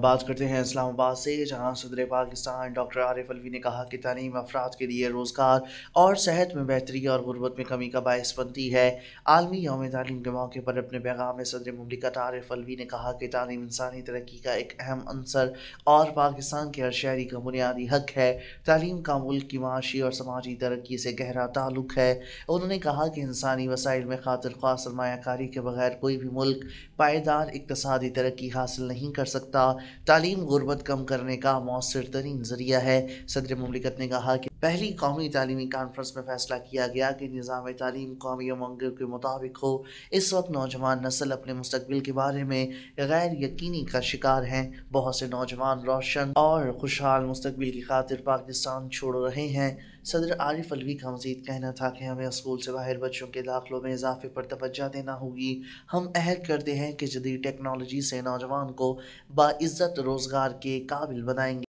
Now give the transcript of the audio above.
बात करते हैं इस्लामाबाद से, जहाँ सदर पाकिस्तान डॉक्टर आरिफ अलवी ने कहा कि तालीम अफराद के लिए रोज़गार और सेहत में बेहतरी और गुरबत में कमी का बायस बनती है। आलमी योम तालीम के मौके पर अपने पैगाम में सदर ममलिकत आरिफ अलवी ने कहा कि तालीम इंसानी तरक्की का एक अहम अंसर और पाकिस्तान के हर शहरी का बुनियादी हक है। तालीम का मुल्क की माशी और समाजी तरक्की से गहरा ताल्लुक है। उन्होंने कहा कि इंसानी वसाइल में खातिर ख्वा सरमाकारी के बगैर कोई भी मुल्क पायदार इकतदी तरक्की हासिल नहीं कर सकता। तालीम गुरबत कम करने का मौसर तरीन ज़रिया है। सदर ममलिकत ने कहा कि पहली कौमी तालीमी कॉन्फ्रेंस में फैसला किया गया कि निज़ाम तालीम कौमी मंगों के मुताबिक हो। इस वक्त नौजवान नस्ल अपने मुस्तबिल के बारे में गैर यकीनी का शिकार हैं। बहुत से नौजवान रोशन और खुशहाल मुस्तबिल की खातिर पाकिस्तान छोड़ रहे हैं। सदर आरिफ अलवी का मजीद कहना था कि हमें स्कूल से बाहर बच्चों के दाखिलों में इजाफे पर तोज्जा देना होगी। हम अहद करते हैं कि जदीद टेक्नोलॉजी से नौजवान को बाइज़्ज़त रोज़गार के काबिल बनाएँगे।